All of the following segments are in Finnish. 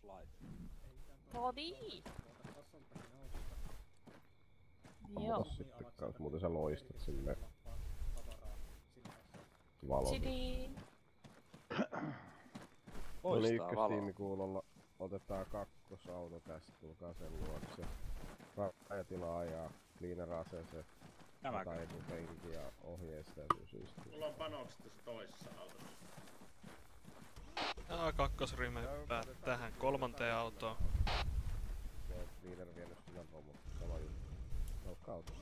slide. No niin. Joo. sitten kans, muuten sä loistat sinne valon. No niin, Loistaa ykköstiimi kuulolla. Otetaan kakkosauto tästä, tulkaa sen luokse. Rajatila ajaa, cleaner aseeseen. Tämäkö? Ota etupenki ja ohjeistajat syistä. Mulla on panokset tässä toisessa autossa. Ja kakkosryhmä hyppää tähän kolmanteen autoon. Vienyt. Sama juttu. Olkaa auto.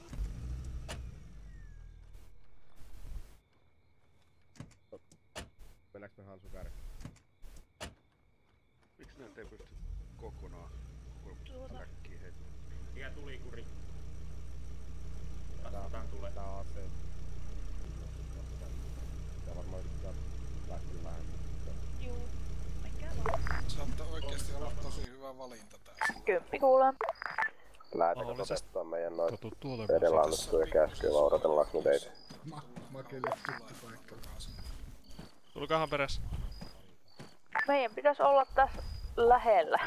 Mennäänkö me Hansu kärkeen? Miksi näitä ei pysty kokonaan Tuota. äkkiä heti? Mikä tuli kuri? Tää, tulee. tää on ase. Tää varmaan yrittää lähteä vähän. Juu. Mikä vaan. Saattaa olla tosi hyvä valinta tää. Kymppi. Lähdetäänkö toteuttaa meidän noin edellä annettuja käskyjä vai odotellaanko me teitä? Ma- makelle tuttu paikka. Tulkaahan perässä. Meidän pitäisi olla tässä lähellä.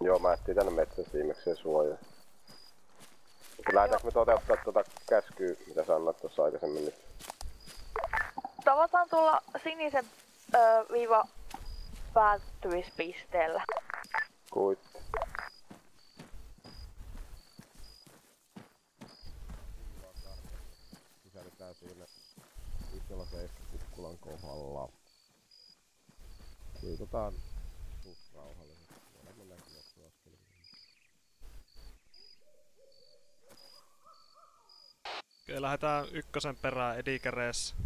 Joo, mä etsin tänne metsän viimekseen suojaa. Lähdetäänkö me toteuttaa tuota käskyä, mitä sä annat tuossa aikaisemmin nyt? Tavataan tuolla sinisen ö, viiva päättymispisteellä. Kuitti. Sisällytään siinä itsellä se kukkulan kohdalla. Liikutaan suht rauhallisesti. Voidaan mennä. Okei, lähdetään ykkösen perään edikäreessä.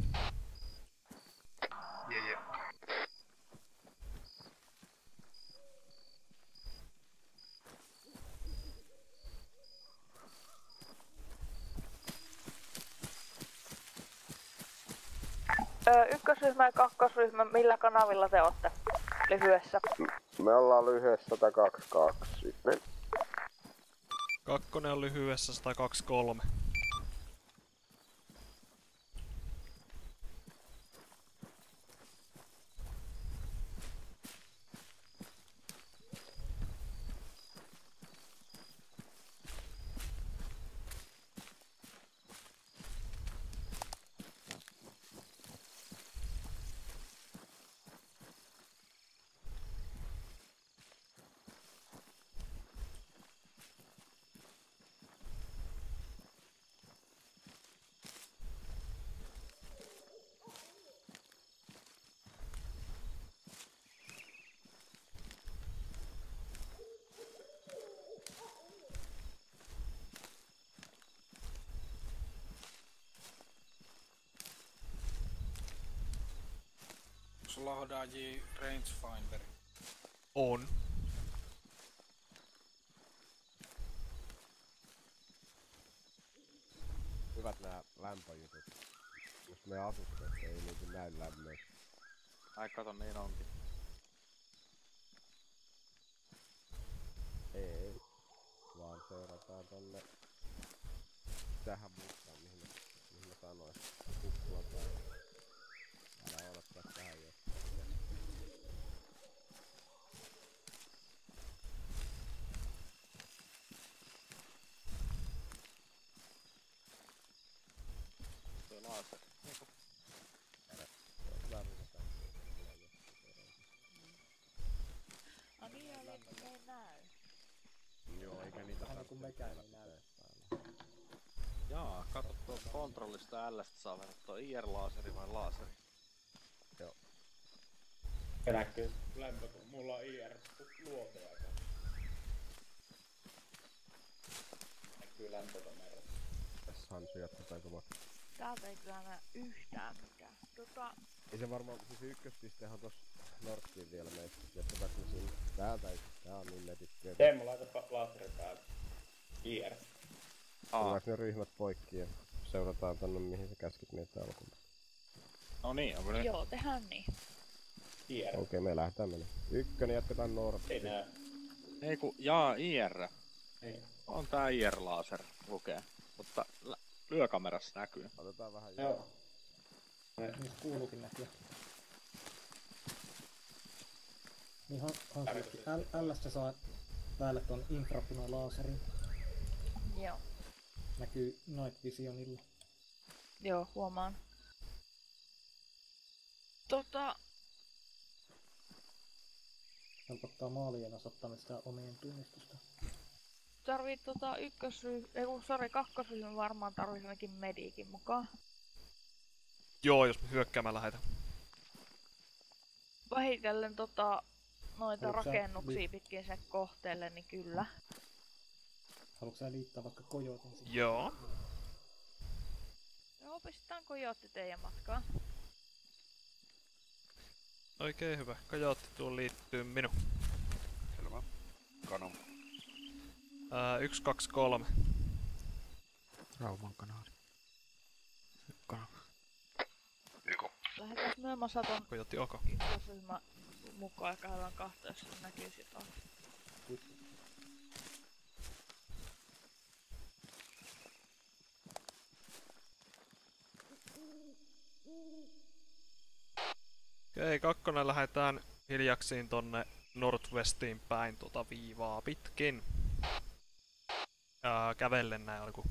Ja kakkosryhmä, millä kanavilla te olette? Lyhyessä. Me ollaan lyhyessä 122. Kakkonen on lyhyessä 123. Daji Rangefinder. On. Hyvät nää lämpöjutut. Jos me asusteet ei niinku näy lämmöistä. Ai kato, niin onkin. Ei. Vaan seurataan tonne tähän mukaan, mihin mä, mihin mä sanoin. Kukkulan päivä. Älä odottaa tähän jo. No niin, ei näy. Joo, eikä niitä tarvitse kuin mekään ei näy. Jaa, kontrollista saa IR-laaseri vai laaseri. Se näkyy lämpö, kun mulla on IR luoteja. Näkyy lämpötomerot. Tässä Hansu jatketaanko mä? Täältä ei kyllä näe yhtään mikään. Tota, Ei se varmaan, siis ykköspistehän tossa Norttiin vielä meistä. Jättävätkö me sinne? Täältä ei, tää on niin netikköä. Teemu, laitapa laserin päälle. IR. Aa, ne ryhmät poikki ja seurataan tonne mihin sä käskit niitä alkuun. no niin, onko ne? joo, tehdään niin. IR. Okei, me lähdetään mennä. Ykkönen jatketaan Nortti. Ei näy. Ei ku, jaa, IR. Ei. On tää IR-laser lukee. Mutta lyökamerassa näkyy. Otetaan vähän Joo. Nyt kuuluukin näkyy. Niin Han, Hanslikki, L, Lstä saa päälle tuon infrapunalaaserin. Joo. Näkyy Night Visionilla. Joo, huomaan. Tota, Helpottaa maalien osoittamista omien tunnistusta. Tarvii tota ykkösryhmä, ei kun sori, kakkosryhmä varmaan tarvitsemmekin mediikin mukaan. Joo, jos me hyökkäämään lähetään. Vähitellen tota, noita Haluatko sä rakennuksia li- pitkin sen kohteelle, niin kyllä. Haluatko sä liittää vaikka kojotin sinne? Joo. Joo, pistetään kojootti teidän matkaan. Oikein hyvä. Kajootti tuo liittyy minun. Selvä. Kanon. Ää, yksi, kaksi, kolme. Rauman kanaali. Kanava. Yko. Lähdetään myymään saton Kajootti ok. ykkösryhmä mukaan ja käydään kahta, jos se näkyy sitä. Okei, kakkonen lähdetään hiljaksiin tonne Northwestiin päin tuota viivaa pitkin. Ja kävellen näin alku.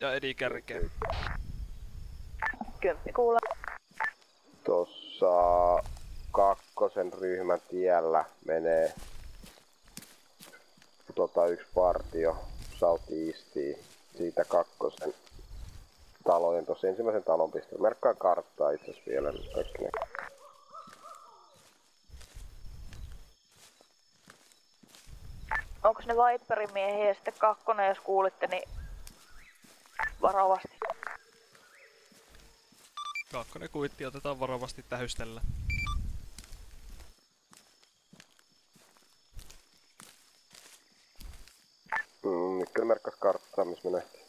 Ja Edi kärkee. Kymppi kuulee. Tossa kakkosen ryhmän tiellä menee tota yksi partio South Eastiin. Siitä kakkosen talojen, tossa ensimmäisen talon pistää. Merkkaa karttaa itse asiassa vielä, kaikki ne. Onko ne Viperin miehiä ja sitten kakkonen, jos kuulitte, niin varovasti. Kakkonen kuitti otetaan varovasti tähystellä. Mm, Mikkel merkkas karttaa, missä me nähtiin.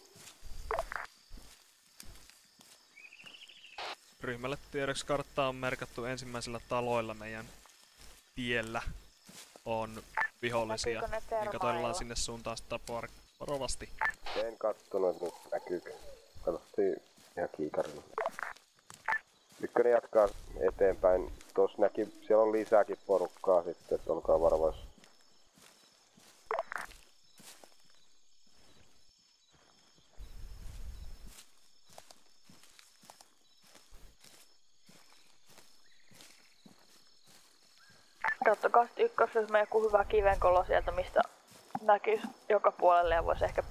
Ryhmälle tiedoksi kartta on merkattu ensimmäisillä taloilla meidän tiellä. On vihollisia, niin katoillaan sinne suuntaan sitä varovasti. En kattonut, että nyt näkyykö. Katsottiin ihan kiikarilla. Ykkönen jatkaa eteenpäin. Tuossa näki, siellä on lisääkin porukkaa sitten, että olkaa varovais. Ottakaa sitten ykkösryhmä joku hyvä kivenkolo sieltä, mistä näkisi joka puolelle ja voisi ehkä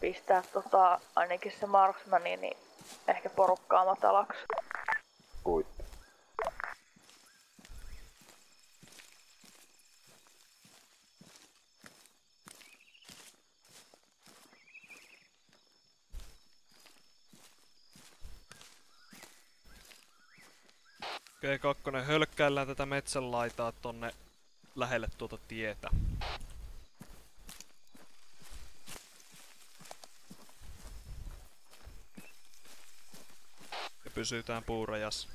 pistää tota, ainakin se marksmani, niin ehkä porukkaa matalaksi. Kuitti. Okei, kakkonen hölkkäillään tätä metsän laitaa tonne lähelle tuota tietä. Ja pysytään puurajassa.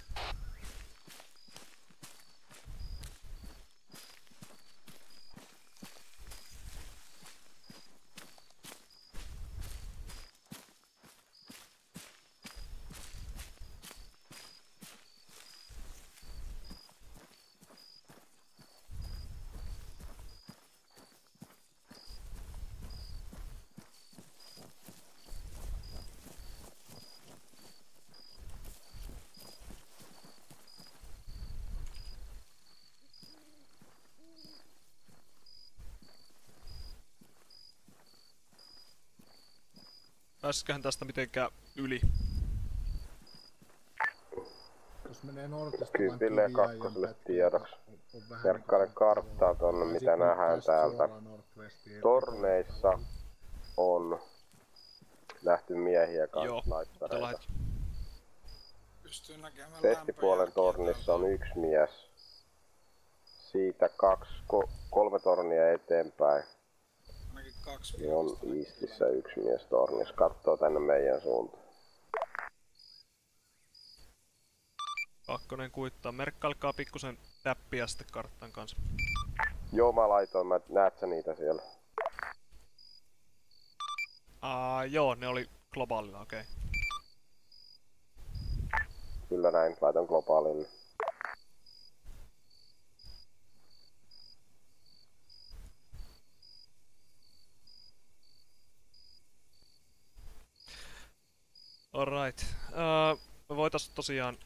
Pääsiköhän tästä mitenkään yli? Jos menee Nortista Kyllä silleen kakkoselle tiedoksi. Merkkaile karttaa tonne, mitä nähdään täältä. Torneissa on nähty miehiä Joo, kanssa näkemään Testipuolen tornissa on yksi mies. Siitä kaksi, ko, kolme tornia eteenpäin. Kaksi Niin on Iistissä yksi mies tornissa. Kattoo tänne meidän suuntaan. Kakkonen kuittaa. Merkkailkaa pikkusen täppiä sitten karttan kanssa. Joo, mä laitoin. Mä, näet sä niitä siellä? Aa, joo, ne oli globaalilla, okei. Okay. Kyllä näin. Laitan globaalin. Alright. Uh, me voitais tosiaan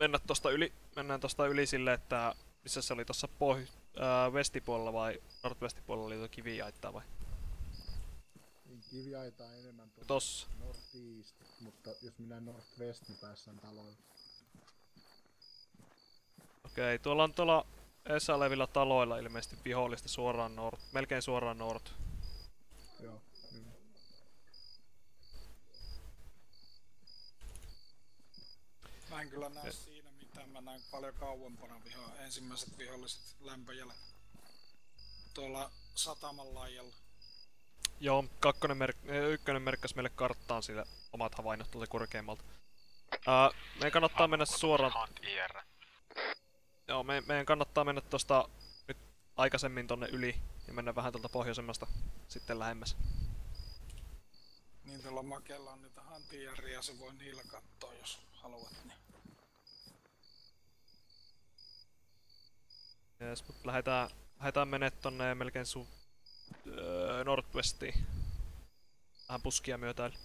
mennä tosta yli, mennään tosta yli sille, että missä se oli tossa poh, uh, vestipuolella vai nordvestipuolella oli tuo kivijaittaa vai? Niin kiviaitaa enemmän tuolla Tossa. northeast, mutta jos minä northwest, niin päässään taloille. Okei, okay, tuolla on tuolla edessä olevilla taloilla ilmeisesti vihollista suoraan nord, melkein suoraan nord. Joo, hyvä. Mä en kyllä näe Ja- siinä mitään, mä näen paljon kauempana viho, ensimmäiset viholliset lämpöjäljet. Tuolla sataman laajalla. Joo, kakkonen mer- eh, ykkönen merkkas meille karttaan sille omat havainnot tuolta korkeammalta. Uh, meidän kannattaa mennä suoraan... Joo, me, meidän kannattaa mennä tosta nyt aikaisemmin tonne yli ja mennä vähän tuolta pohjoisemmasta sitten lähemmäs. Niin tuolla Makella on niitä hantijärjiä, se voi niillä katsoa, jos haluat. Niin. Jees, mut lähdetään, lähdetään menee tonne melkein su... Öö, Northwestiin. Vähän puskia myötäille.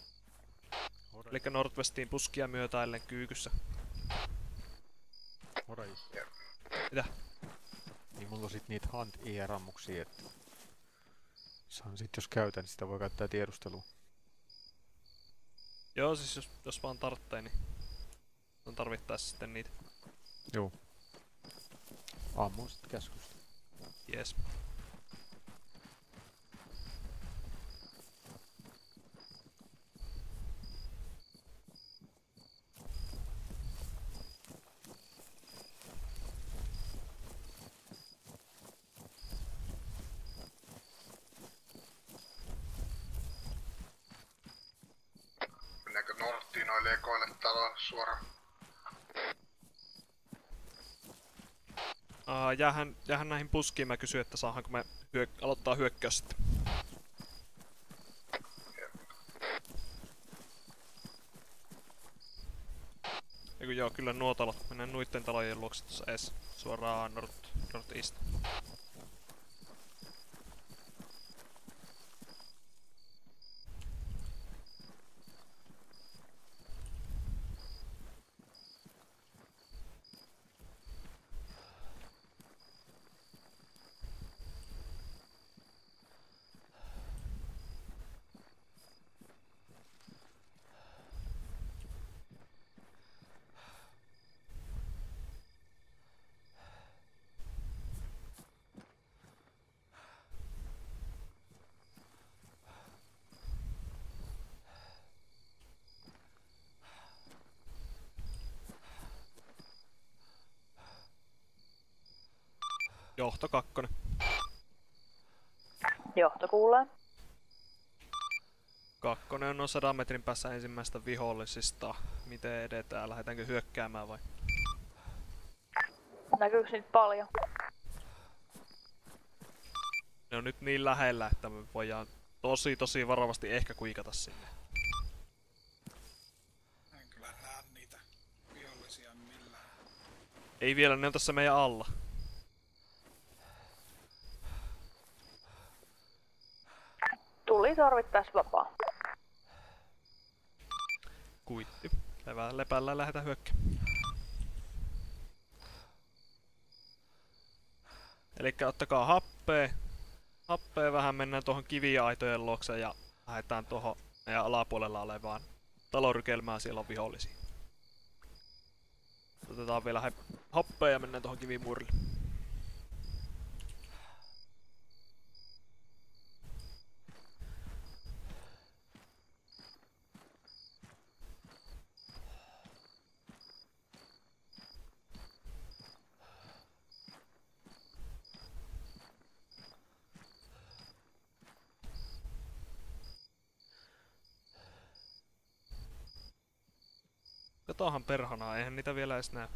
Eli Northwestiin puskia myötäillen kyykyssä. Moro. Mitä? Niin mulla on sit niitä Hunt IR-ammuksia, että saan sit jos käytän, niin sitä voi käyttää tiedusteluun. Joo, siis jos, jos vaan tarvitsee, niin on tarvittaessa sitten niitä. Joo. Ammun sit käskystä. Jees. Mennäänkö Norttiin noille ekoille taloille suoraan? Uh, jäähän, jäähän näihin puskiin mä kysyn, että saadaanko me hyök- aloittaa hyökkäys sitten. Eiku joo, kyllä nuo talot. Mennään nuitten talojen luokse tuossa ees. Suoraan north, northeast. Johto kakkonen. Johto kuulee. Kakkonen on noin 100 metrin päässä ensimmäistä vihollisista. Miten edetään? Lähdetäänkö hyökkäämään vai? Näkyykö niitä paljon? Ne on nyt niin lähellä, että me voidaan tosi tosi varovasti ehkä kuikata sinne. En kyllä näe niitä vihollisia millään. Ei vielä, ne on tässä meidän alla. Tuli tarvittaessa vapaa. Kuitti. Levää lepällä lähdetään hyökkäämään. Elikkä ottakaa happea. Happea vähän mennään tuohon kiviaitojen luokse ja lähdetään tuohon meidän alapuolella olevaan talorykelmään, siellä on vihollisia. Otetaan vielä happea ja mennään tuohon kivimuurille. Katohan perhanaa, eihän niitä vielä edes näy.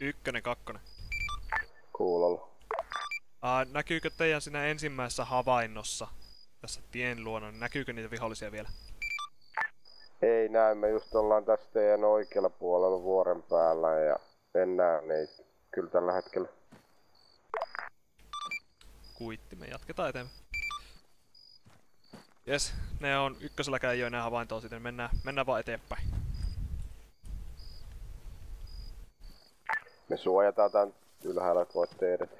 Ykkönen, kakkonen. Kuulolla. Uh, näkyykö teidän siinä ensimmäisessä havainnossa tässä tien luona, niin näkyykö niitä vihollisia vielä? Ei näy, me just ollaan tässä teidän oikealla puolella vuoren päällä ja en näe niitä kyllä tällä hetkellä. Kuitti, me jatketaan eteenpäin. Jes, ne on ykköselläkään ei oo enää havaintoa, sitten mennään, mennään vaan eteenpäin. Me suojataan tän ylhäällä, että voitte edetä.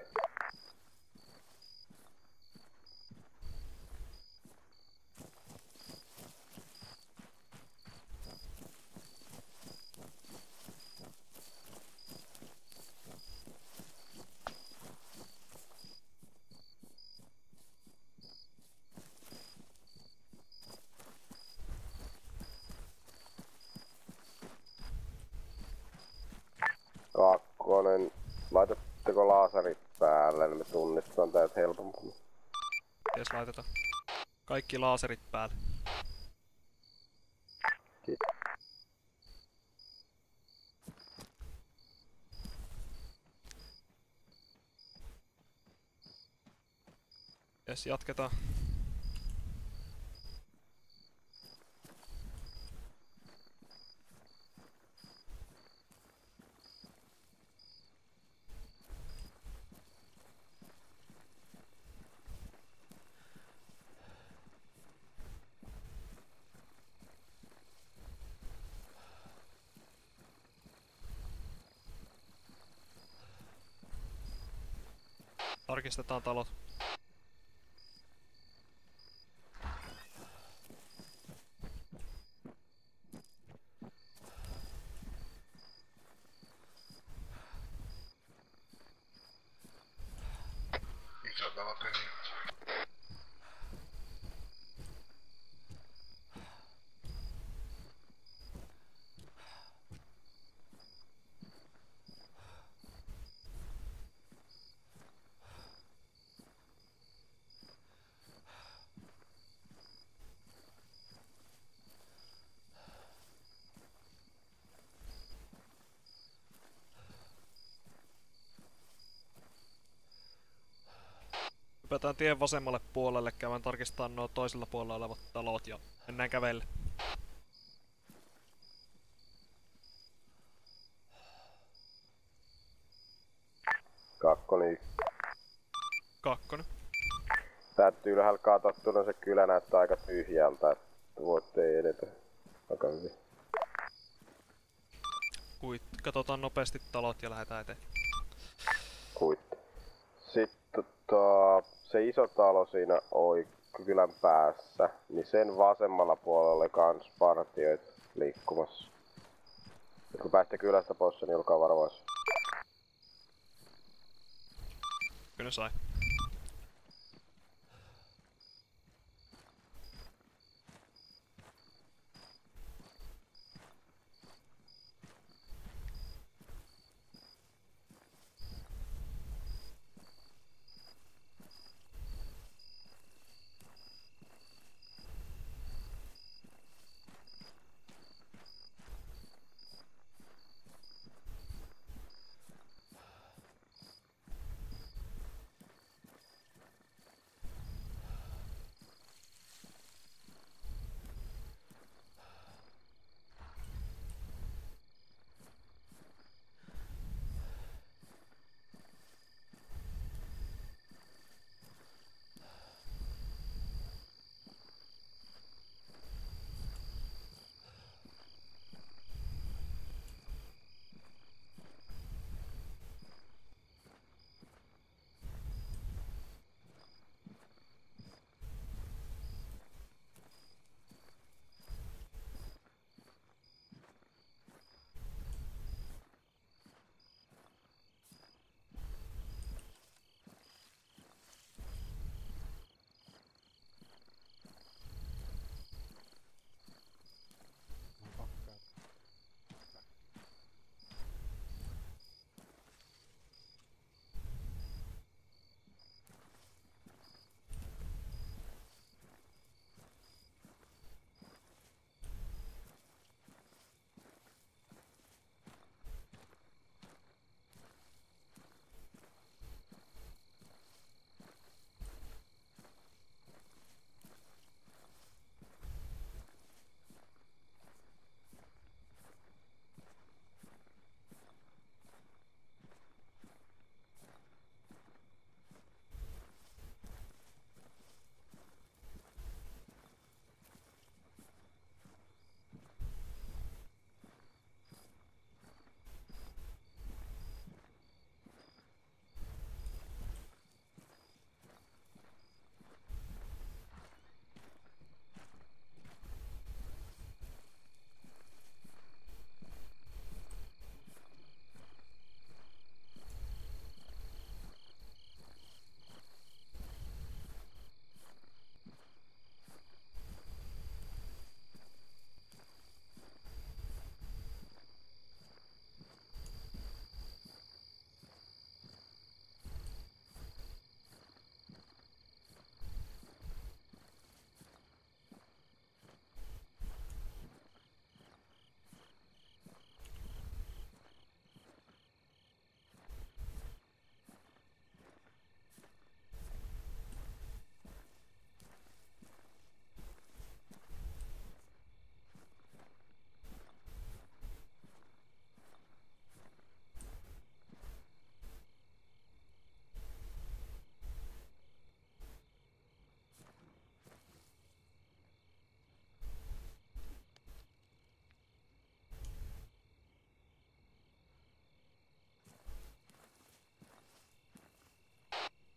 Kakkonen, laitatteko laaserit päälle, niin me tunnistetaan täältä helpommin. Jes, laitetaan. Kaikki laaserit päälle. Kiitos. Jes, jatketaan. Tarkistetaan talot. Hypätään tien vasemmalle puolelle, käydään tarkistaa nuo toisella puolella olevat talot ja mennään kävelle. Kakkonen, Kakkonen. täytyy ylhäällä katsottuna se kylä näyttää aika tyhjältä, että voitte edetä aika hyvin. Kuit. Katsotaan nopeasti talot ja lähdetään eteen. Kuitti. Sitten tota, se iso talo siinä oi kylän päässä, niin sen vasemmalla puolella oli kans partioita liikkumassa. Ja kun pääsitte kylästä pois, niin olkaa varovaisia. Kyllä sai.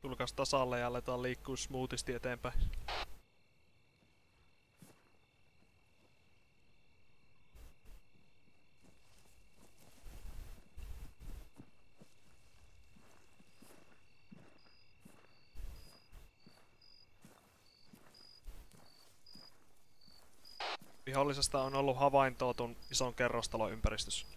Tulkaas tasalle ja aletaan liikkua smoothisti eteenpäin. Vihollisesta on ollut havaintoa tuon ison kerrostalon ympäristössä.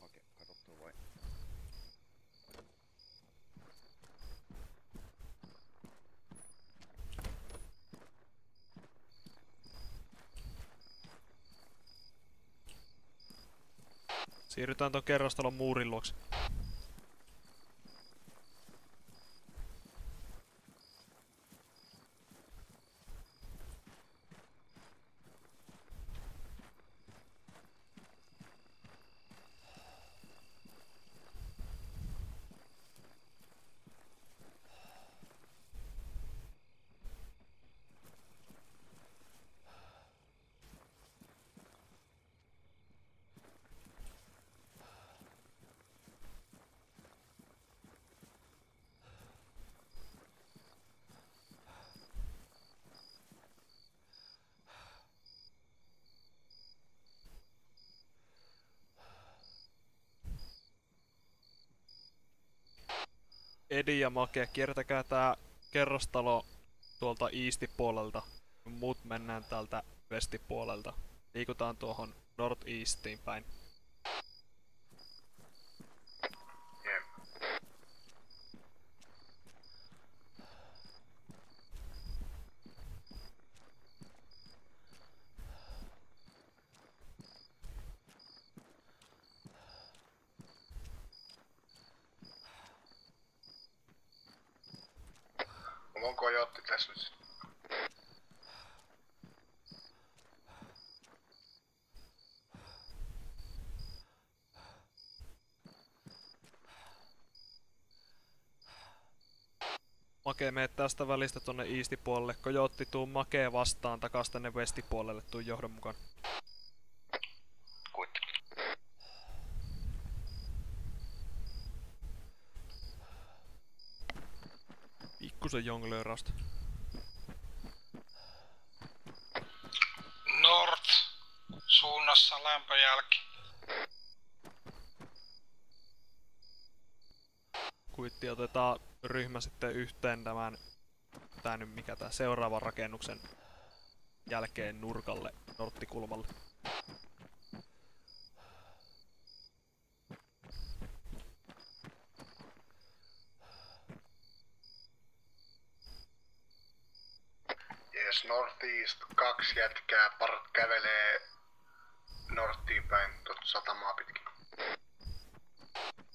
Okei, katsottu vai? Siirrytään tuon kerrostalon muurin luokse. Edi ja Make, kiertäkää tää kerrostalo tuolta eastipuolelta. Muut mennään täältä westipuolelta. Liikutaan tuohon northeastiin päin. Jep. Mulla on kojotti tässä nyt sit. Make, mene tästä välistä tonne eastipuolelle. Kojotti, tuu Make vastaan takas tänne westipuolelle, tuu johdon mukaan. Kuitti. Pikkusen jonglöörausta. North suunnassa lämpöjälki. Kuitti otetaan ryhmä sitten yhteen tämän, tää nyt mikä tää seuraavan rakennuksen jälkeen nurkalle, norttikulmalle. Yes, Northeast, kaksi jätkää, parat kävelee Norttiin päin, tuota satamaa pitkin.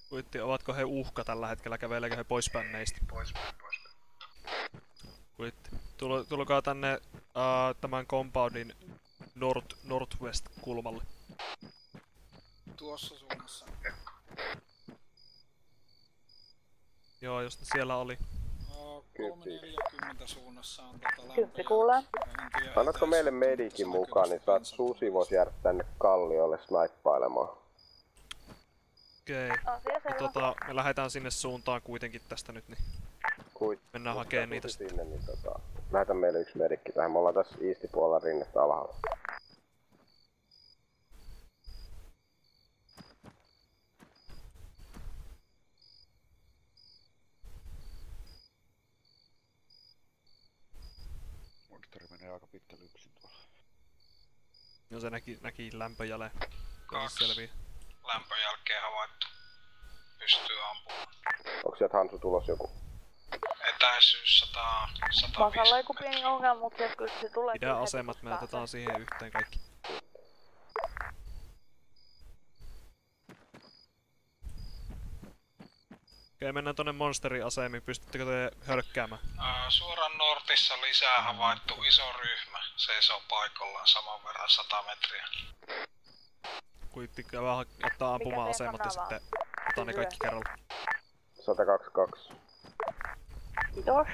Kuitti, ovatko he uhka tällä hetkellä, käveleekö he poispäin meistä? Poispäin, poispäin. Kuitti. Tulo, tulkaa tänne uh, tämän compoundin north, northwest kulmalle. Tuossa suunnassa. Joo, just siellä oli. Oo, 340 suunnassa on tota lämpöjälki. kuulee. Annatko meille medikin mukaan, niin saat Susi vois jäädä tänne kalliolle snaippailemaan. Okei. Selvä. tota, me lähdetään sinne suuntaan kuitenkin tästä nyt, niin Kuit. mennään hakemaan niitä sitten. sinne, niin tota, lähetä meille yksi medikki tähän. Me ollaan tässä Eastipuolella rinnettä alhaalla. Monsteri menee aika pitkälle yksin tuolla. No se näki, näki se Kaksi. selviää. Lämpöjälkeen havaittu. Pystyy ampumaan. Onko sieltä Hansu tulos joku? Etäisyys 100, Masalla on 150 joku pieni ongelma, mutta se kyllä se tulee. Pidä asemat, me otetaan siihen yhteen kaikki. Okei, mennään tonne monsteriasemiin. Pystyttekö te hölkkäämään? Ää, suoraan Nortissa lisää havaittu iso ryhmä. Seisoo paikallaan saman verran 100 metriä. Kuitti vähän ottaa ampumaan teidän asemat ja sitten otan ne kaikki kerralla. 122. Kiitos.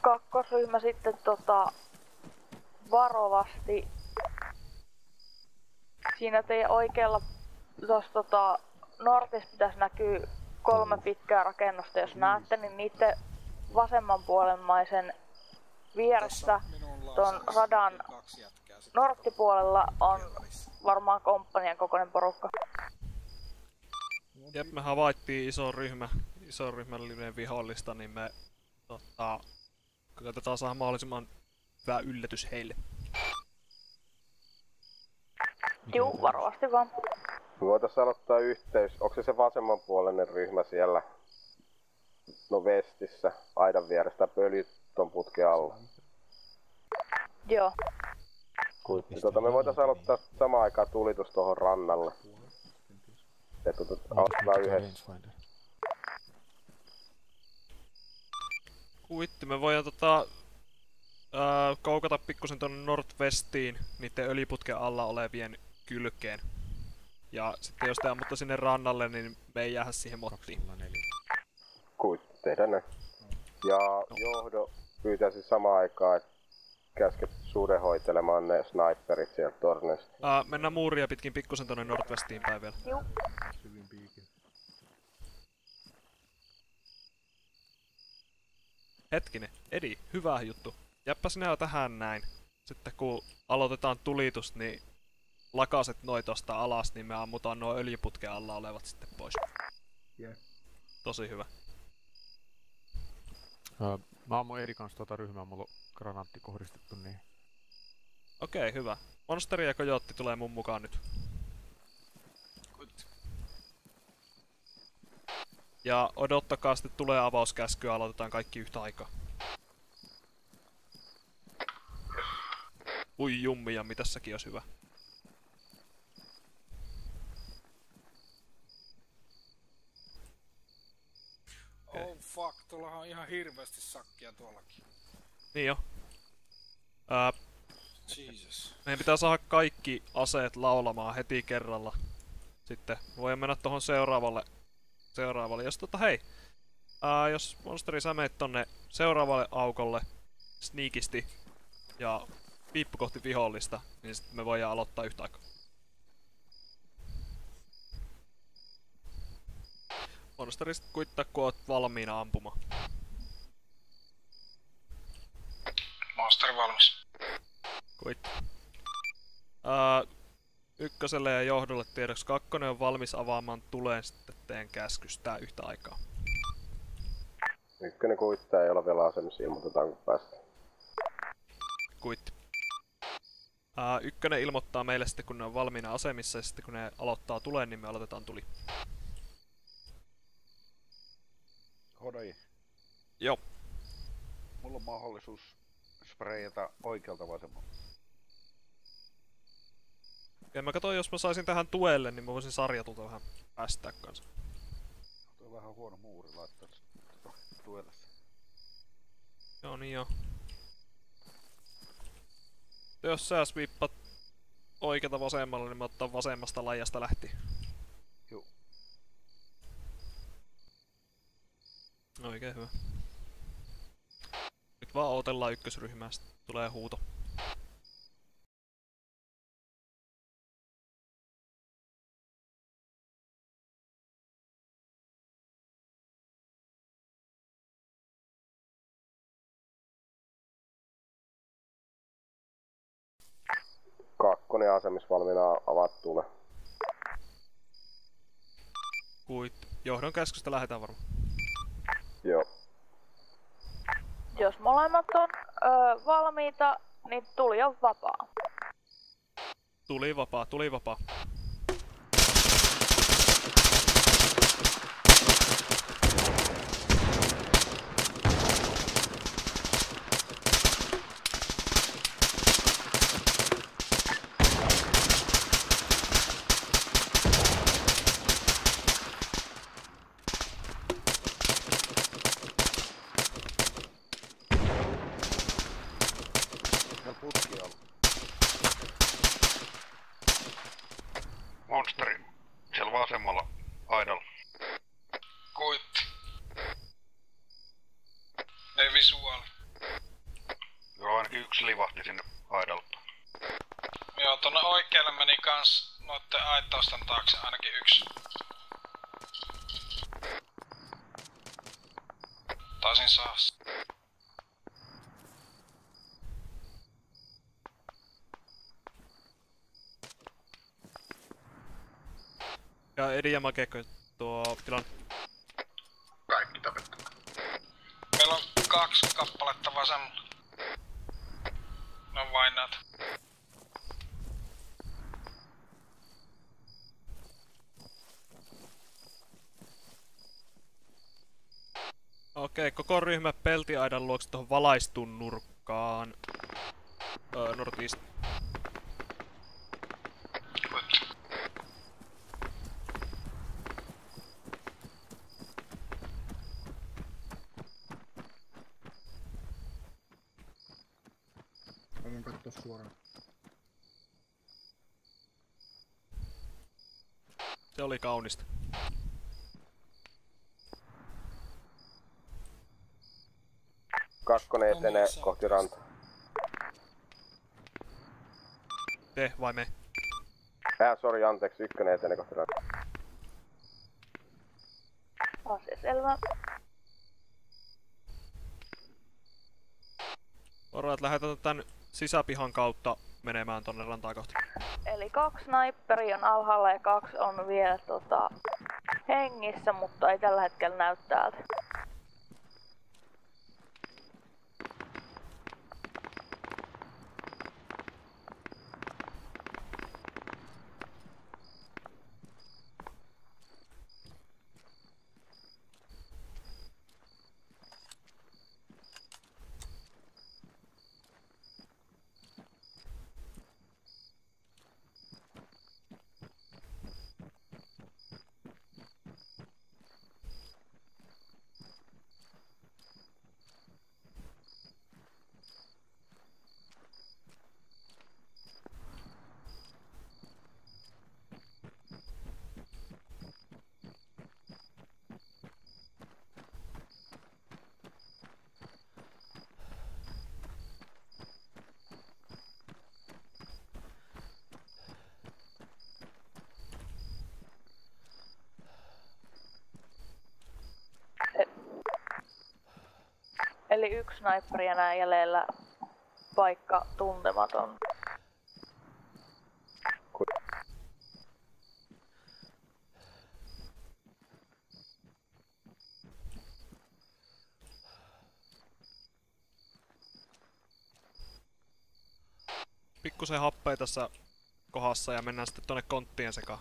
Kakkosryhmä sitten tota varovasti. Siinä teidän oikealla tuossa tota Nortis pitäisi näkyy kolme pitkää rakennusta, jos näette, niin niiden vasemmanpuolemmaisen vieressä tuon radan norttipuolella on varmaan komppanian kokoinen porukka. Jep, me havaittiin iso ryhmä, iso ryhmällinen vihollista, niin me tota, koitetaan saada mahdollisimman hyvä yllätys heille. Juu, varovasti vaan. Me voitais aloittaa yhteys. Onko se se vasemmanpuolinen ryhmä siellä? No vestissä, aidan vierestä pölyt ton putken alla. Joo. Ja tota, me voitais aloittaa samaan aikaan tulitus tuohon rannalle. Ja tota, aloitetaan yhdessä. Kuitti, me voidaan tota, ää, koukata pikkusen tonne Northwestiin niiden öljyputken alla olevien kylkeen. Ja sitten jos te ammutte sinne rannalle, niin me ei jäädä siihen mottiin. Kuitti, tehdään näin. Ja johdo pyytäisi samaan aikaan, että käsket suden hoitelemaan ne sniperit sieltä torneista. Ää, mennään muuria pitkin pikkusen tonne Northwestiin päin vielä. Piikin. Hetkinen, Edi, hyvä juttu. Jäppä sinä tähän näin. Sitten kun aloitetaan tulitus, niin lakaset noi tosta alas, niin me ammutaan nuo öljyputken alla olevat sitten pois. Jep. Tosi hyvä. Öö, mä ammun Eri kanssa tuota ryhmää, mulla on granaatti kohdistettu niin. Okei, hyvä. Monsteri ja Kojotti tulee mun mukaan nyt. Ja odottakaa sitten tulee avauskäsky ja aloitetaan kaikki yhtä aikaa. Ui jummi ja mitässäkin olisi hyvä. Oh fuck, tuollahan on ihan hirveästi sakkia tuollakin. Niin jo. Ää, Jesus. meidän pitää saada kaikki aseet laulamaan heti kerralla. Sitten voi mennä tuohon seuraavalle. Seuraavalle. Jos tota hei. Ää, jos monsteri sä meet tonne seuraavalle aukolle sneakisti ja piippu kohti vihollista, niin sitten me voidaan aloittaa yhtä aikaa. Monsteri sit kuittaa, kun oot valmiina ampumaan. Monster valmis. Kuitti. Ää, ykköselle ja johdolle tiedoksi kakkonen on valmis avaamaan tuleen sitten teidän käskystä yhtä aikaa. Ykkönen kuittaa ei ole vielä asemassa, ilmoitetaan kun päästään. Kuitti. Ää, ykkönen ilmoittaa meille sitten kun ne on valmiina asemissa ja sitten kun ne aloittaa tuleen, niin me aloitetaan tuli. Hodai, Joo. mulla on mahdollisuus spreijata oikealta vasemmalle. Ja mä katsoin, jos mä saisin tähän tuelle, niin mä voisin sarjatulta vähän päästää kanssa. Tuo on vähän huono muuri laittaa tuelle. Joo niin joo. Jos sä sweepat oikeata vasemmalle, niin mä ottan vasemmasta lajasta lähtien. Juu. Oikein hyvä. Nyt vaan odotellaan ykkösryhmää, tulee huuto. Kakkonen asemissa valmiina avaat tule. Kuit. Johdon käskystä lähdetään varmaan. Joo. Jos molemmat on öö, valmiita, niin tuli on vapaa. Tuli vapaa, tuli vapaa. Putki on. Monsteri, siellä vasemmalla aidalla. Kuitti. Ei visuaali. Joo, ainakin yksi livahti sinne aidalle. Joo, tonne oikealle meni kans noitten aittausten taakse ainakin yksi. Taisin saa. Ja Edi ja Makeko tuo tilan. Kaikki tapettu. Meillä on kaksi kappaletta vasemmalla. Ne on vain näitä. Koko ryhmä peltiaidan luokse tuohon valaistun nurkkaan. Öö, northeast. Katsoa suoraan. Se oli kaunista. Kakkonen etenee kohti rantaa. Te vai me? Äh, sori, anteeksi, ykkönen etenee kohti rantaa. Asia selvä. Alright, lähdetään tän sisäpihan kautta menemään tonne rantaa kohti. Eli kaksi sniperi on alhaalla ja kaksi on vielä tota, hengissä, mutta ei tällä hetkellä näy täältä. Eli yksi sniperi enää jäljellä, paikka tuntematon. Pikkusen happea tässä kohdassa ja mennään sitten tonne konttien sekaan.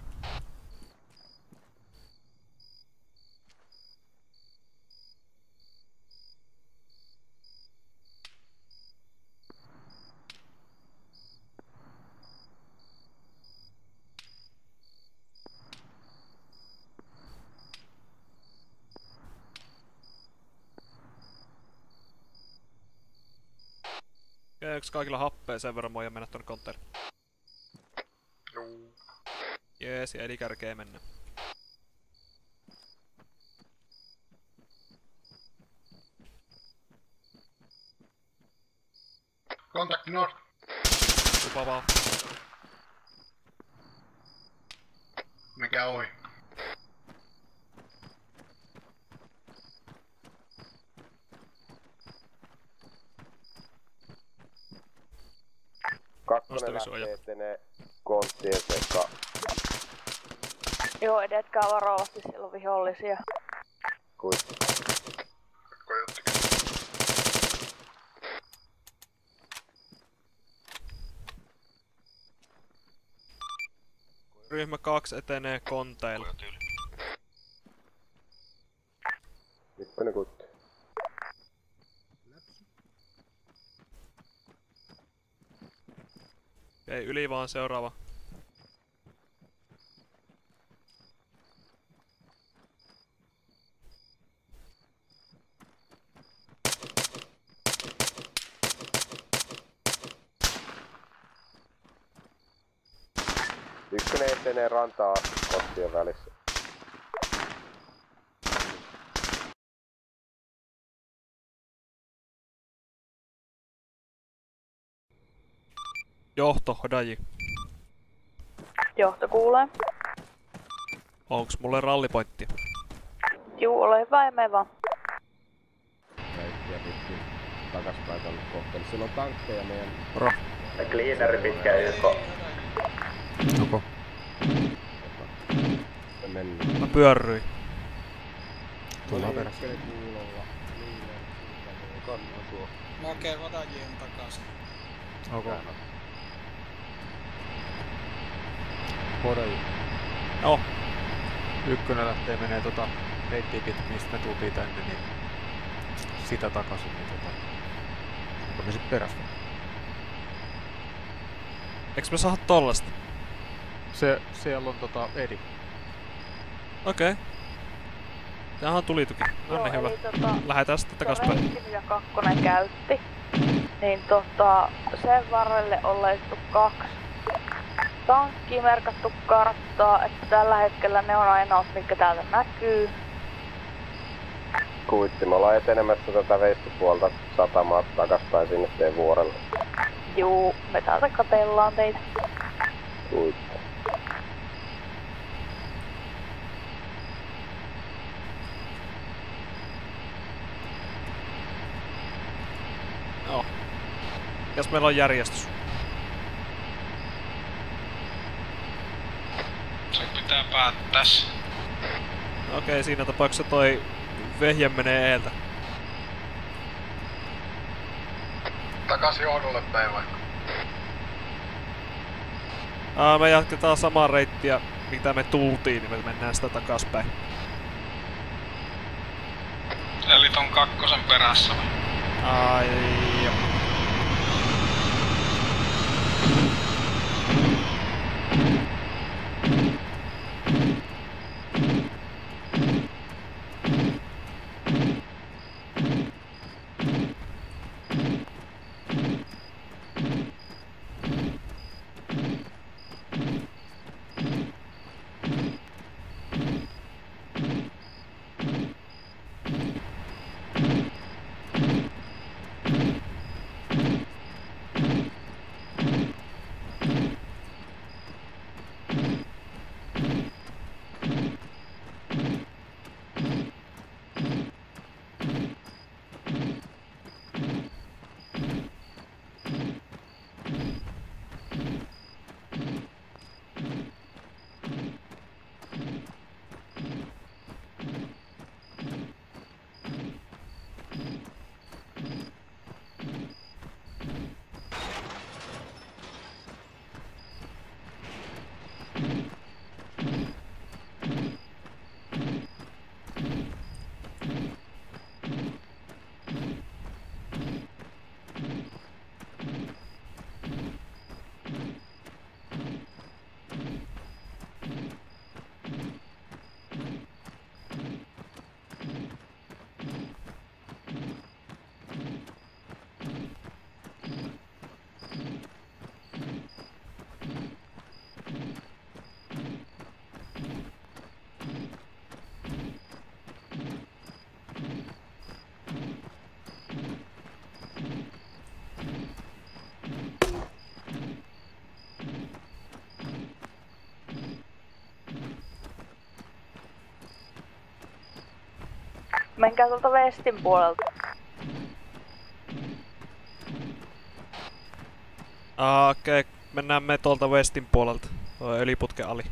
Käykö kaikilla happea sen verran voi mennä tonne kontteille? Juu. Jees, ja eli kärkee mennä. Contact north. Lupavaa. Mikä ohi? Kakkonen Nosteli lähtee etenee konttien seka. Joo, edetkää varovasti, siellä on vihollisia. Kuitti. Ryhmä 2 etenee konteilla. Ykkönen kuitti. Ei, yli vaan seuraava. Etenee rantaa kottien välissä. Johto, Hodaji. Johto kuulee. Onks mulle rallipointti? Juu, ole hyvä ja me vaan. Reittiä pitkin takaspäin tänne kohteelle. Siellä on tankkeja meidän... Ro. Cleaneri pitkä YK. Joko? Me mennään. Mä pyörryin. Tullaan perässä. kuulolla. Kannan tuo. Mä okei, Vadajien takaisin. Okay. Podai. Joo. Ykkönen lähtee menee tota reittiä pitkin, mistä me tultiin tänne, niin sitä takaisin, niin tota... Onko me sit perästä? Eiks me saa tollasta? Se, siellä on tota Edi. Okei. Okay. Tämähän tuli tuki. No Joo, niin, hyvä. eli tota, Lähetään sitten takaspäin. mitä kakkonen käytti, niin tota, sen varrelle on laitettu kaksi tankkia merkattu karttaa, että tällä hetkellä ne on ainoat, mitkä täältä näkyy. Kuitti, me ollaan etenemässä tätä veistipuolta satamaa takaspäin sinne teidän vuorelle. Juu, me täältä katellaan teitä. Kuitti. Joo. Jos meillä on järjestys. Se pitää päättää. Okei, okay, siinä tapauksessa toi vehje menee eeltä. Takaisin johdolle päin vaikka. Aa, me jatketaan samaa reittiä, mitä me tultiin, niin me mennään sitä takaspäin. Eli ton kakkosen perässä. Ai, joo. Menkää tuolta vestin puolelta. Aa, Okei, okay. mennään me tuolta Westin puolelta. Öljyputken ali.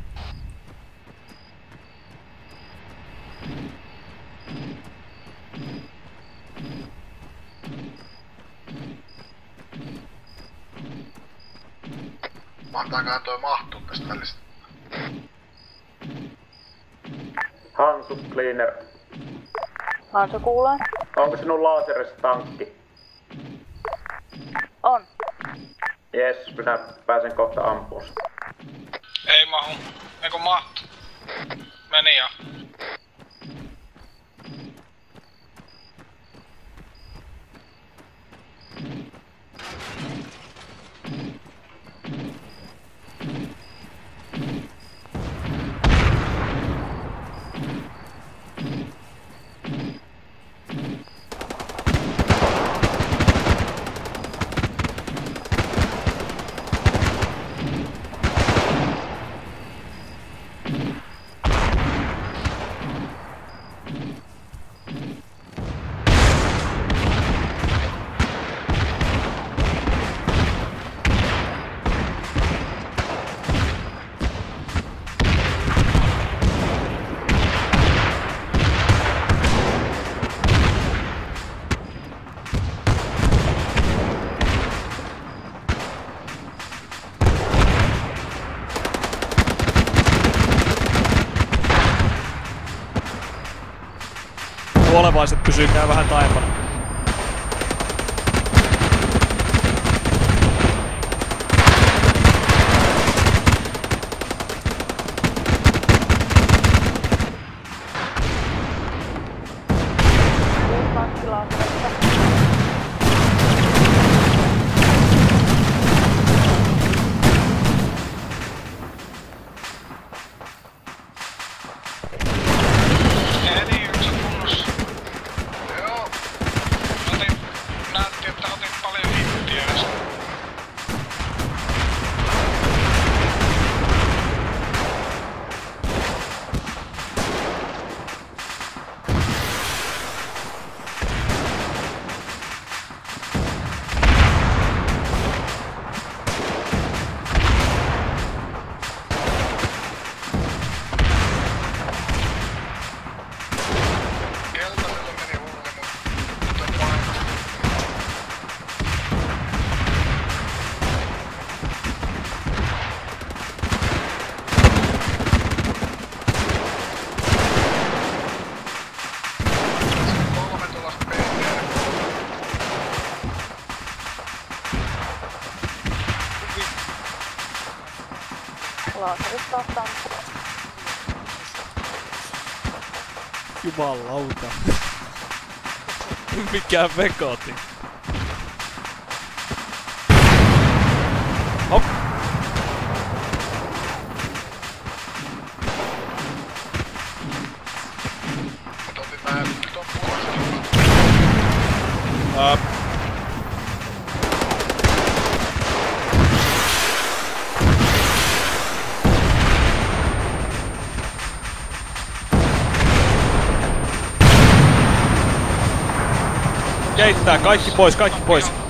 Mahtaakaan toi mahtuu tästä välistä. Hansu Cleaner. Hanso kuulee. Onko sinun laserissa tankki? On. Jes, minä pääsen kohta ampuun. Ei mahu. Eikö mahtu? Meni jo. Kuolevaiset pysykää vähän taempana. Edi, onko se kunnossa? Joo. Otin, näytti, että otit paljon hittiä äsken. Keltaisella meni hullu, mutta paino. Kolme tulosta PTR. Laaserista ottaa Jumalauta. Mikä vekoti. Kaikki pois, kaikki pois.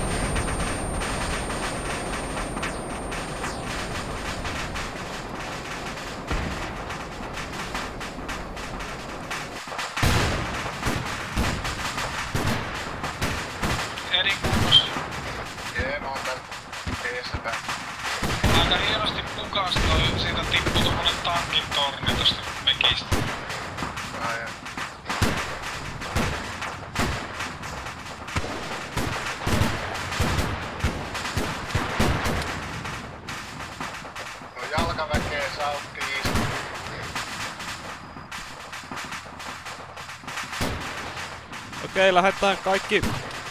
Lähdetään kaikki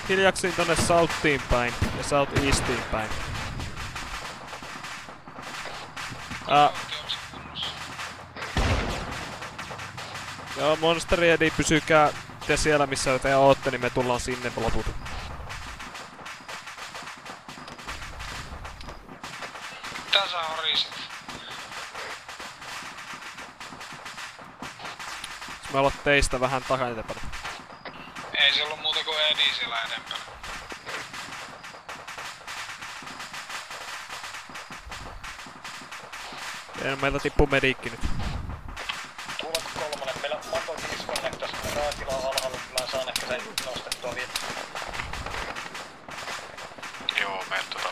hiljaksiin tonne Southiin päin ja South Eastiin päin. Ää, joo, Monsteri Edi, pysykää te siellä missä te ootte, niin me tullaan sinne loput. Mitä sä horisit? Me ollaan teistä vähän takaisinpäin. Ei se ollut Edi siellä edempänä. En meiltä tippu nyt. Kuuletko kolmonen? Meillä Mako disconnect tässä raatila on alhaalla. Mä saan ehkä sen nostettua vielä. Joo, me tota,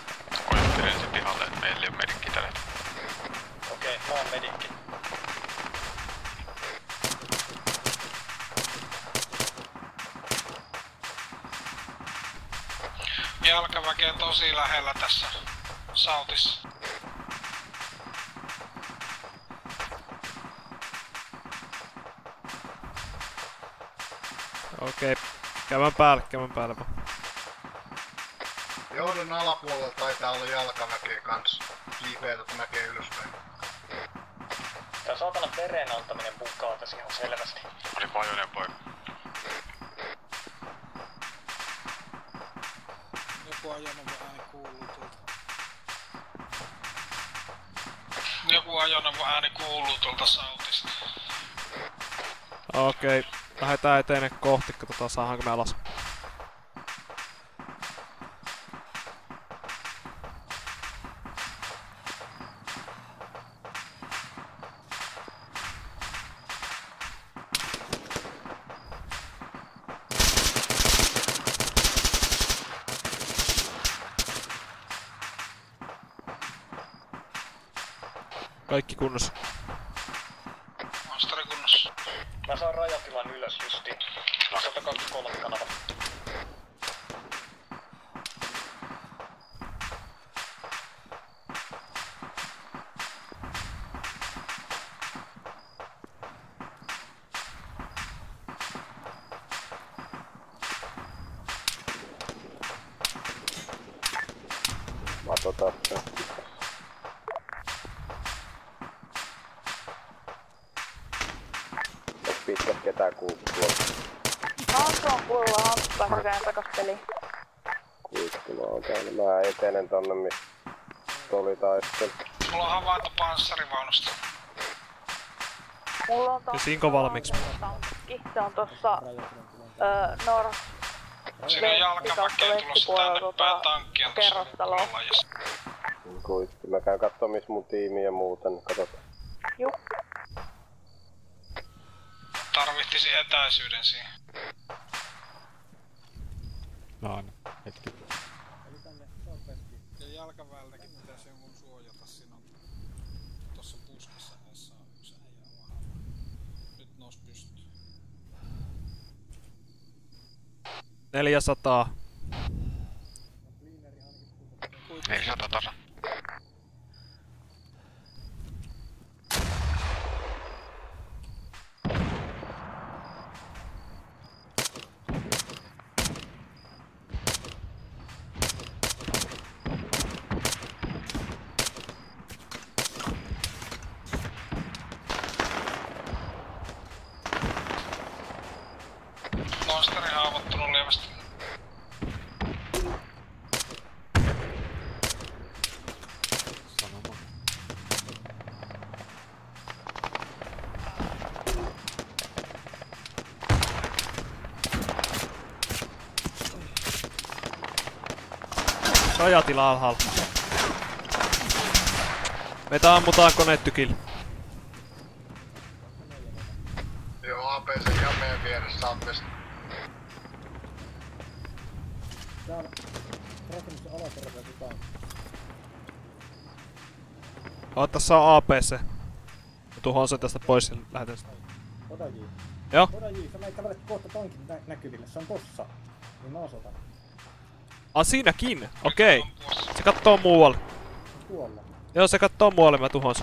koettelin ensin pihalle, että meillä ei ole medikki tällä hetkellä. Okei, mä oon medikki. Jalkaväkeä tosi lähellä tässä Sautissa. Okei, käymään päälle, käymään päälle vaan. Johdon alapuolella taitaa olla jalkaväkeä kans. Kiipeätä mäkeä ylöspäin. Tää saatana veren antaminen bukkaa tässä ihan selvästi. Oli pajoinen poika. Kuuluu tuolta Sautista. Okei, lähdetään eteen kohti, katsotaan saadaanko me alas. Kaikki kunnossa. Rajatilan ylös justiin. 123 kanava. Mato tässä. Et pitkät ketään kuukkua. Hanssu on kuulla, Hanssu pääsee käyn takas peliin. Kuikkula on täällä. Mä etenen tonne, missä oli taistelu. Mulla on havainto panssarivaunusta. Mulla on taas Sinko valmiiksi. tankki. Se on tossa öö, Nor... Siinä on jalkaväkeä tulossa tänne päin tankkia tossa kerrostaloa. lajissa. Kuitti. Mä käyn kattoo missä mun tiimi ja muuten. Katsotaan. Juu. Tarvittisi etäisyyden siihen. No aina. Hetki. Ja jalkaväältäkin pitäisi jonkun suojata. Siinä on tossa puskassa edessä on yksi äijä vahva. Nyt nous pystyy. 400. 400 tasa. Monsteri haavoittunut lievästi. Sanoma. Rajatila alhaalla. Meitä ammutaan konettykillä. Joo, APC ihan meidän vieressä on myös. Täällä rakennuksen alakerrassa jotain. Oota, tässä on APC. Mä Tuhoan sen tästä pois ja lähetän sitä. Ota J. Joo. Ota J, sä kävelet kohta tankin nä- näkyville. Se on tossa. Niin mä osoitan. Ah, siinäkin. Okei. Se kattoo muualle. Tuolla. Joo, se kattoo muualle, mä tuhon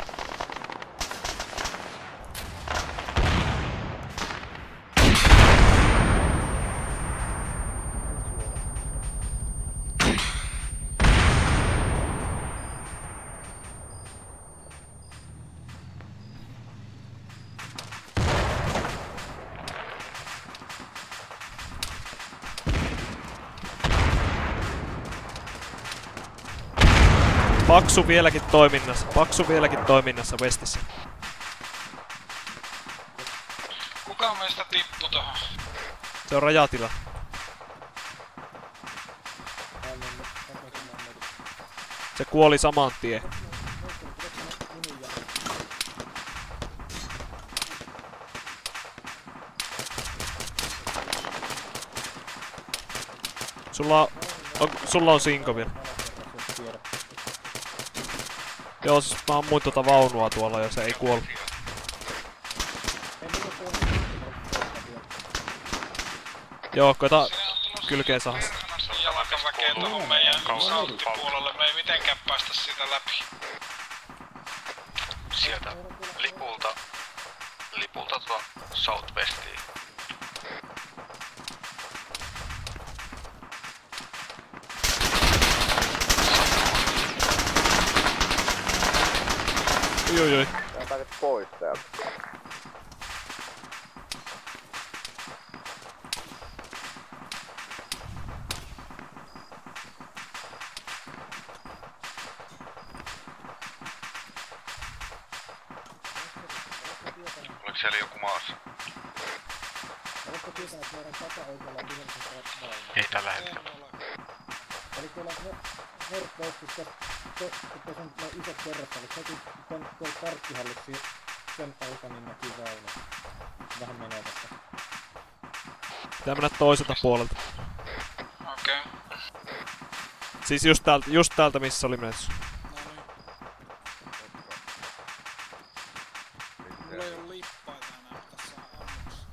Paksu vieläkin toiminnassa. Paksu vieläkin toiminnassa Westissä. Kuka meistä tippu tohon? Se on rajatila. Se kuoli saman tien. Sulla on, sulla on sinko vielä. Joo, siis mä ammuin tota vaunua tuolla ja se ei kuollut. Joo, koita kylkeen saa. Jalkaväkeä tohon meidän sauttipuolelle. Me ei mitenkään päästä siitä läpi. Sieltä Oi oi oi. Pääset pois täältä. Oliko siellä joku maassa? Oletko tietänyt, että meidän takaoikealla on viholliset vaunu? Ei tällä hetkellä. Eli tuolla Northwestissa, että se on tuo isot kerrostalut, se kun tuon tuolla parkkihallissa sen alta niin näkyy vaunu. Vähän menee tästä. Pitää mennä toiselta puolelta. Okei. Siis just täältä, just täältä missä oli menossa. Mulla ei oo lippaa enää tässä ammuksessa.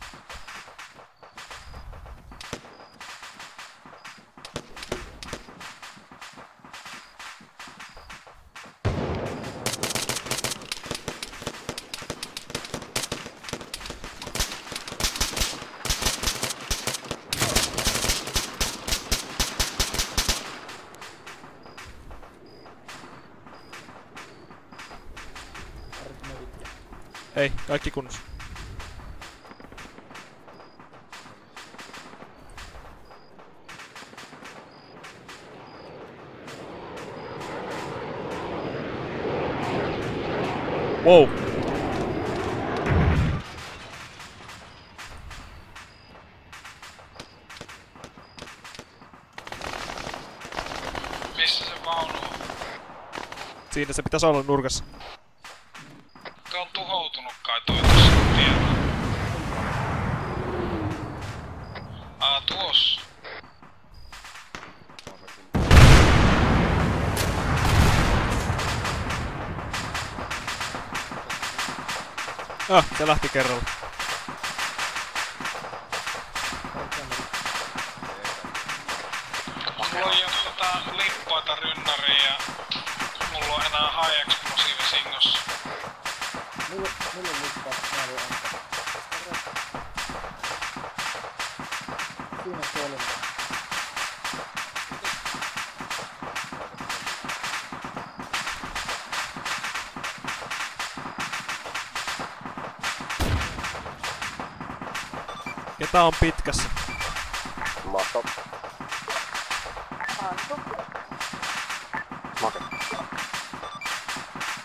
Ei, kaikki kunnossa. Wow. Missä se vaunu on? Siinä se pitäisi olla nurkassa. Tuo on tuhoutunut kai toi tossa tiellä. Aa, tuossa. Ah, se lähti kerralla. Mulla oo tota lippoita rynnaria ja mulla enää high explosive singossa. Antaa. Siinä. Ketä on pitkässä?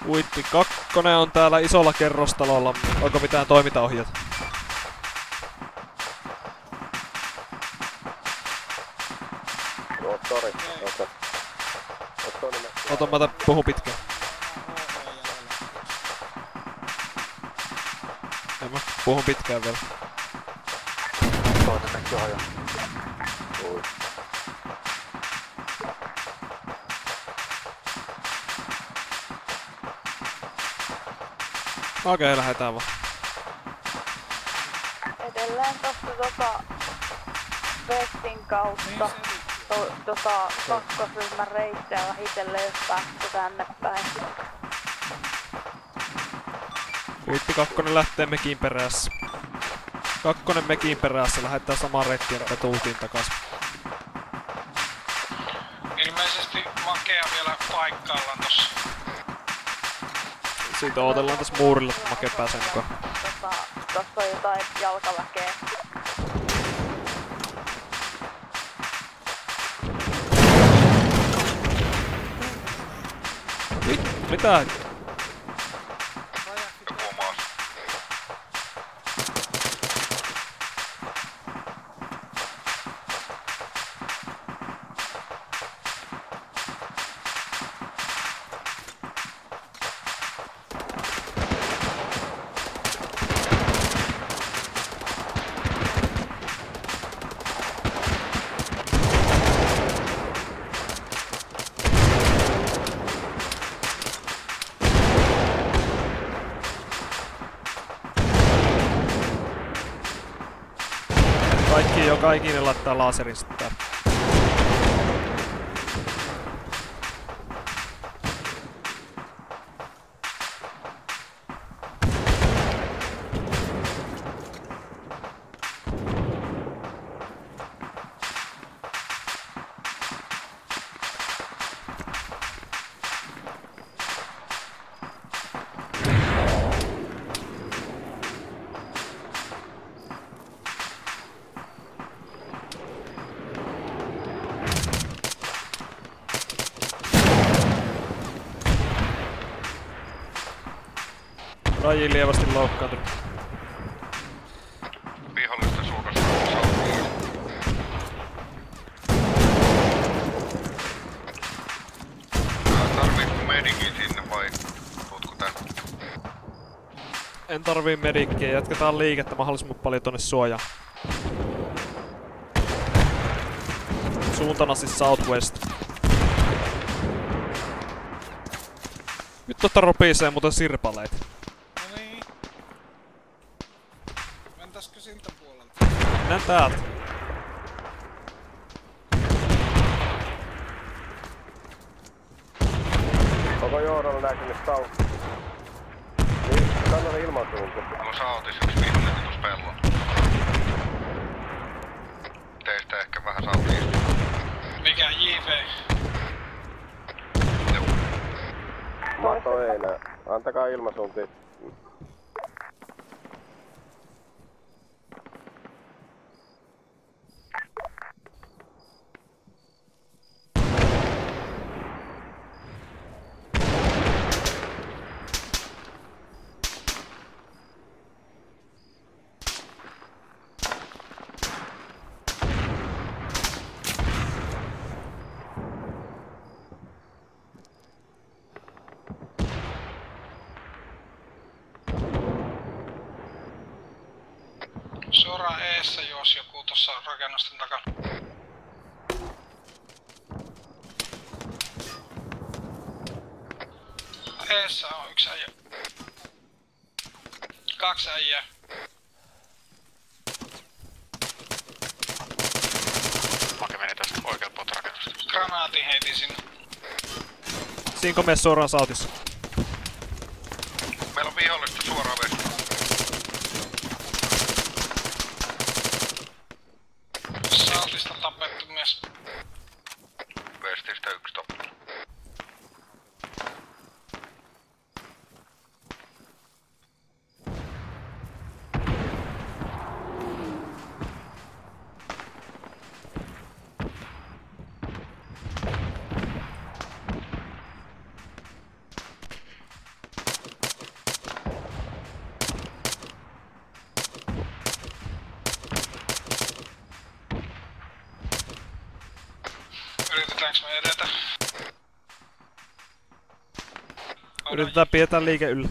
Uitti kakkonen on täällä isolla kerrostalolla. Onko mitään toimintaohjeita? Oh, sorry. Ota. Mä puhun pitkään. En mä puhun pitkään vielä. On jo. Ui. Okei, okay, lähdetään vaan. Edelleen tosta tota Vestin kautta to, tota kakkosryhmän reittejä vähitellen jos päästä tänne päin. Uitti kakkonen lähtee mekin perässä. Kakkonen mekin perässä, lähdetään samaan reittiin, että tultiin takas. Ilmeisesti makea vielä paikkaillaan tossa. Siitä odotellaan tässä muurilla, että Make pääsee mukaan. Tota, tossa on jotain jalkaväkeä. Mitä? Ikinen laittaa laserin sitten. Raji lievästi loukkaantunut. Vihollisten suunnasta. Tarviitko medikin sinne vai tuutko tänne? En tarvii medikkiä, jatketaan liikettä mahdollisimman paljon tonne suojaan. Suuntana siis Southwest. Nyt totta ropisee muuten sirpaleet. Täältä. Tuossa rakennusten takana. Eessä on yksi äijä. Kaksi äijää. Make meni tästä oikealta puolta rakennusta. Granaatin heitin sinne. Sinko mene suoraan sautissa? Meillä on vihollista suoraan vesi. Saltista tapettu mies. Vestistä yksi top. Yritetäänkö me edetä? Yritetään pidetään liike yllä.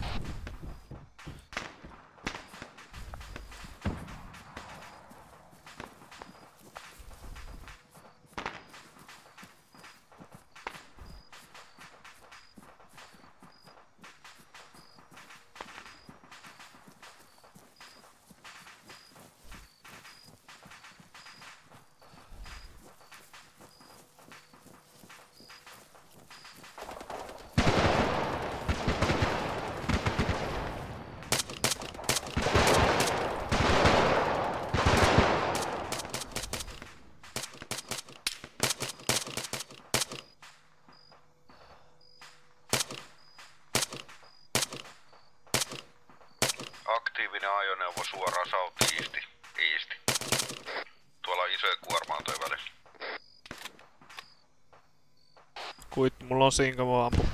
Aktiivinen ajoneuvo suoraan South Easti. Easti. Tuolla on isoja kuorma-autoja välissä. Kuit, mulla on sinko, mä ampu.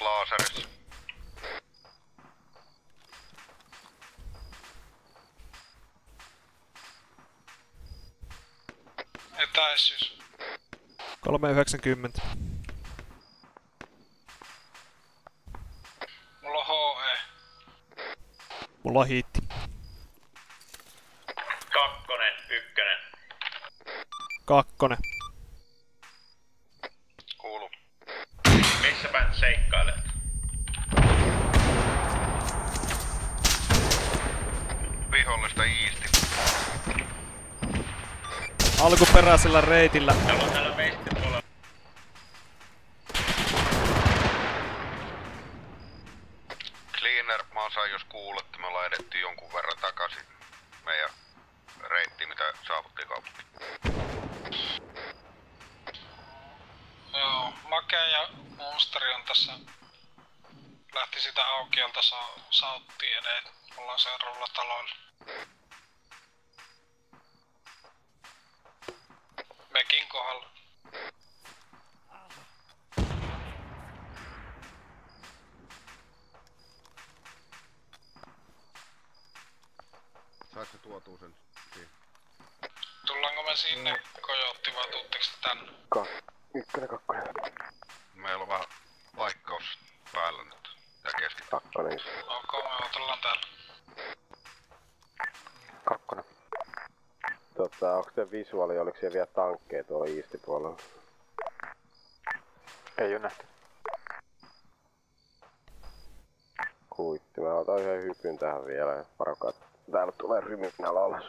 Laaserissa. Etäisyys. 390. Mulla on HE. Mulla on hiitti. Kakkonen, ykkönen. Kakkonen. Kuulu. Missä päin seikkailet? Vihollista Easti. Alkuperäisellä reitillä. Täällä on täällä vestin puolella. Cleaner, mä osaan jos kuulette, me ollaan edetty jonkun verran takaisin meidän reitti, mitä saavuttiin kaupunkiin. Joo, Make ja Monsteri on tässä. Lähti sitä aukiolta sa- sauttiin edeet. Ollaan seuraavalla taloilla. Mekin kohdalla. Saat se tuotuu sen siihen. Tullaanko me sinne kojotti vai tuutteko te tänne? Ka- ykkönen, kakkonen. Meillä on vähän vaikkaus päällä nyt. Ja keski. Kakkonen, Ok, me otellaan täällä. kakkonen. Tota, onko se visuaali, oliko siellä vielä tankkeja tuolla Eastin puolella? Ei oo nähty. Kuitti, mä otan yhden hypyn tähän vielä ja varokaa, että täällä tulee ryminällä alas.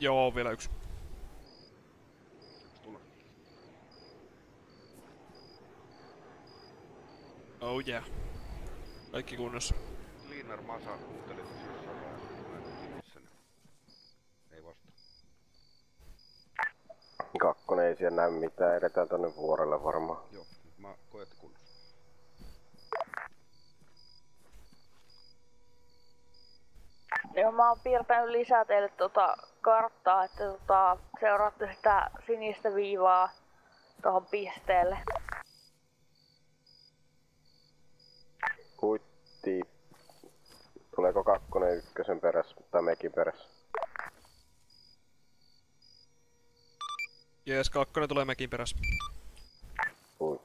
Joo, vielä yksi. Oh yeah. Kaikki kunnossa. Cleaner Masa huuteli tuossa jossain. Ei vasta. Kakkonen ei siellä näy mitään, edetään tonne vuorelle varmaan. Joo, mä koet kunnossa. Joo, mä oon piirtänyt lisää teille tota karttaa, että tota, seuraatte sitä sinistä viivaa tuohon pisteelle. Kuitti. Tuleeko kakkonen ykkösen perässä tai mekin perässä? Jees, kakkonen tulee mekin perässä. Ui.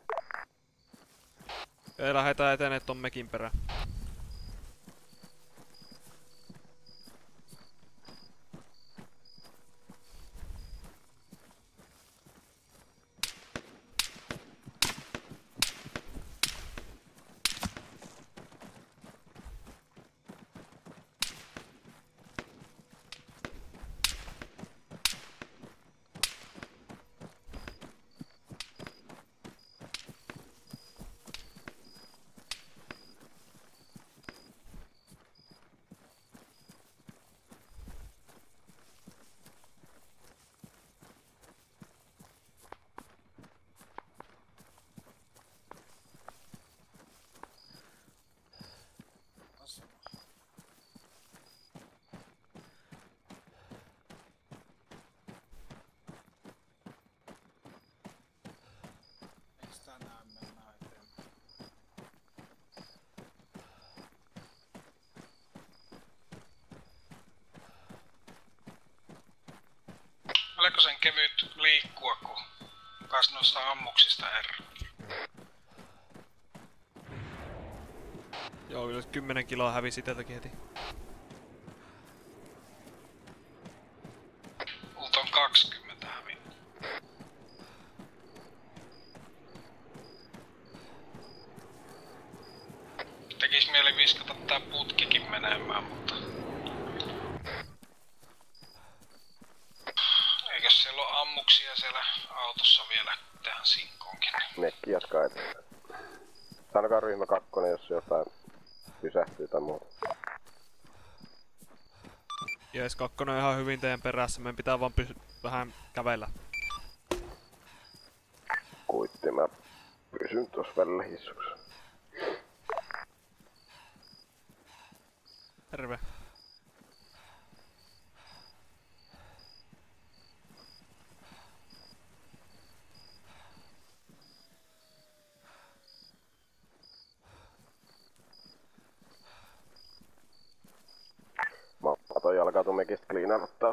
Ja lähdetään etenee ton mekin perään. Oliko sen kevyt liikkua, kun kas noista ammuksista R? Joo, kyllä 10 kiloa hävisi iteltäkin heti. S2 on ihan hyvin teidän perässä, meidän pitää vaan pysy... vähän kävellä. Kuitti, mä pysyn tossa välillä hissuksessa.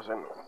Mä